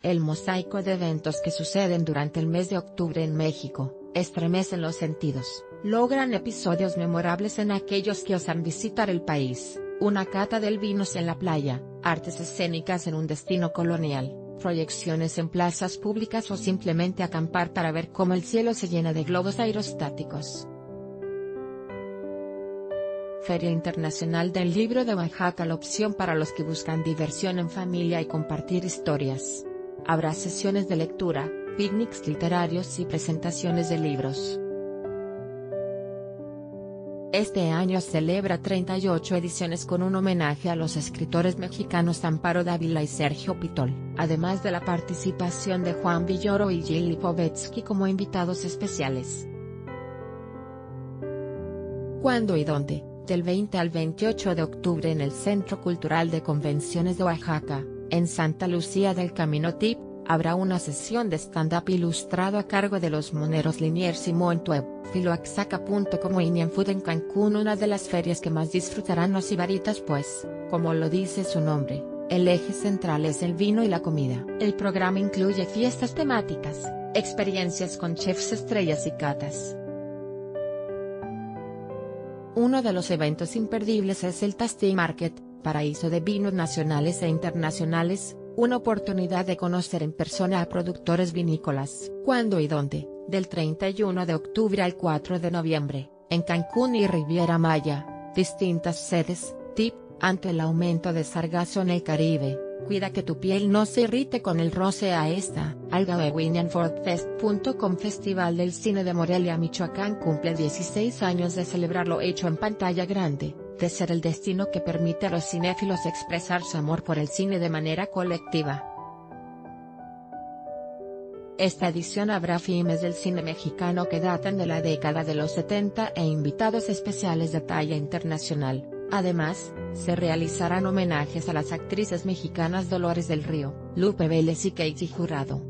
El mosaico de eventos que suceden durante el mes de octubre en México, estremecen los sentidos, logran episodios memorables en aquellos que osan visitar el país, una cata del vinos en la playa, artes escénicas en un destino colonial, proyecciones en plazas públicas o simplemente acampar para ver cómo el cielo se llena de globos aerostáticos. Feria Internacional del Libro de Oaxaca la opción para los que buscan diversión en familia y compartir historias. Habrá sesiones de lectura, picnics literarios y presentaciones de libros. Este año celebra 38 ediciones con un homenaje a los escritores mexicanos Amparo Dávila y Sergio Pitol, además de la participación de Juan Villoro y Jill Lipovetsky como invitados especiales. ¿Cuándo y dónde? del 20 al 28 de octubre en el Centro Cultural de Convenciones de Oaxaca, en Santa Lucía del Camino Tip, habrá una sesión de stand-up ilustrado a cargo de los moneros Liniers y Montueb, filoaxaca.com y Food en Cancún una de las ferias que más disfrutarán los ibaritas pues, como lo dice su nombre, el eje central es el vino y la comida. El programa incluye fiestas temáticas, experiencias con chefs estrellas y catas. Uno de los eventos imperdibles es el Tasty Market, paraíso de vinos nacionales e internacionales, una oportunidad de conocer en persona a productores vinícolas. ¿Cuándo y dónde? Del 31 de octubre al 4 de noviembre, en Cancún y Riviera Maya, distintas sedes, tip, ante el aumento de sargazo en el Caribe. Cuida que tu piel no se irrite con el roce a esta. Alga Fest.com Festival del Cine de Morelia Michoacán cumple 16 años de celebrarlo hecho en pantalla grande, de ser el destino que permite a los cinéfilos expresar su amor por el cine de manera colectiva. Esta edición habrá filmes del cine mexicano que datan de la década de los 70 e invitados especiales de talla internacional. Además, se realizarán homenajes a las actrices mexicanas Dolores del Río, Lupe Vélez y Katie Jurado.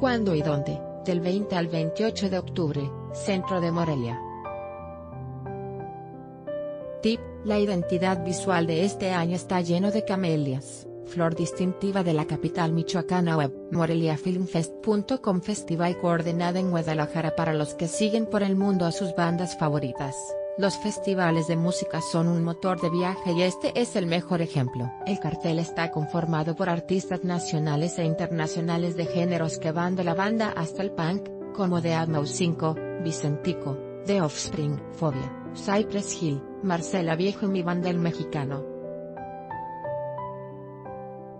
¿Cuándo y dónde? Del 20 al 28 de octubre, Centro de Morelia. Tip, la identidad visual de este año está lleno de camelias, flor distintiva de la capital michoacana web, moreliafilmfest.com Festival coordenada en Guadalajara para los que siguen por el mundo a sus bandas favoritas. Los festivales de música son un motor de viaje y este es el mejor ejemplo. El cartel está conformado por artistas nacionales e internacionales de géneros que van de la banda hasta el punk, como The Atmos 5, Vicentico, The Offspring, Fobia, Cypress Hill, Marcela Viejo y mi banda el mexicano.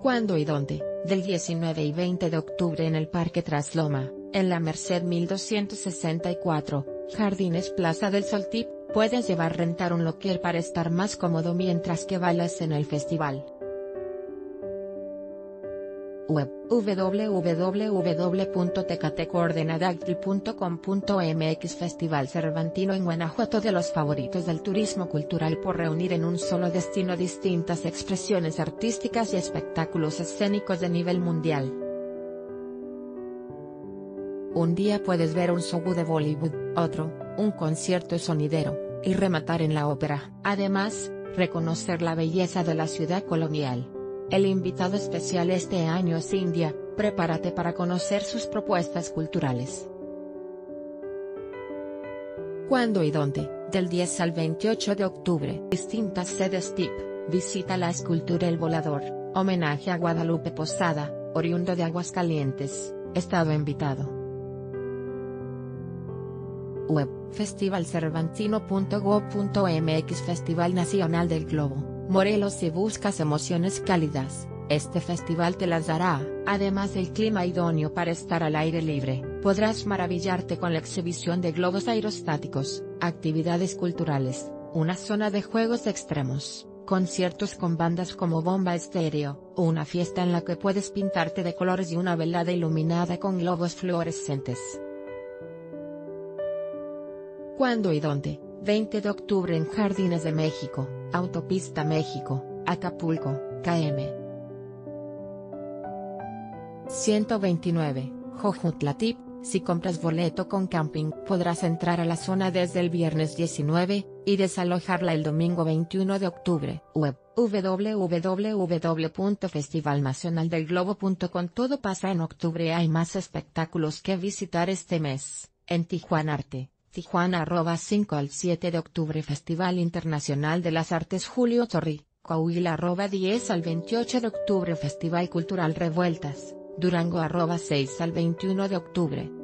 ¿Cuándo y dónde? Del 19 y 20 de octubre en el Parque Trasloma, en la Merced 1264, Jardines Plaza del Sol Tip, Puedes llevar rentar un locker para estar más cómodo mientras que bailas en el festival. Web Festival Cervantino en Guanajuato de los favoritos del turismo cultural por reunir en un solo destino distintas expresiones artísticas y espectáculos escénicos de nivel mundial. Un día puedes ver un show de Bollywood, otro, un concierto sonidero, y rematar en la ópera. Además, reconocer la belleza de la ciudad colonial. El invitado especial este año es India, prepárate para conocer sus propuestas culturales. ¿Cuándo y dónde? Del 10 al 28 de octubre. Distintas sedes TIP, visita la escultura El Volador, homenaje a Guadalupe Posada, oriundo de Aguascalientes, estado invitado. Web, festivalcervantino.gov.mx Festival Nacional del Globo, Morelos si buscas emociones cálidas, este festival te las dará, además del clima idóneo para estar al aire libre, podrás maravillarte con la exhibición de globos aerostáticos, actividades culturales, una zona de juegos extremos, conciertos con bandas como Bomba Estéreo, una fiesta en la que puedes pintarte de colores y una velada iluminada con globos fluorescentes. ¿Cuándo y dónde? 20 de octubre en Jardines de México, Autopista México, Acapulco, KM. 129, Jojutlatip, si compras boleto con camping podrás entrar a la zona desde el viernes 19, y desalojarla el domingo 21 de octubre. Web www.festivalnacionaldelglobo.com Todo pasa en octubre hay más espectáculos que visitar este mes, en Tijuana Arte, Tijuana arroba 5 al 7 de octubre Festival Internacional de las Artes Julio Torri, Coahuila arroba 10 al 28 de octubre Festival Cultural Revueltas, Durango arroba 6 al 21 de octubre.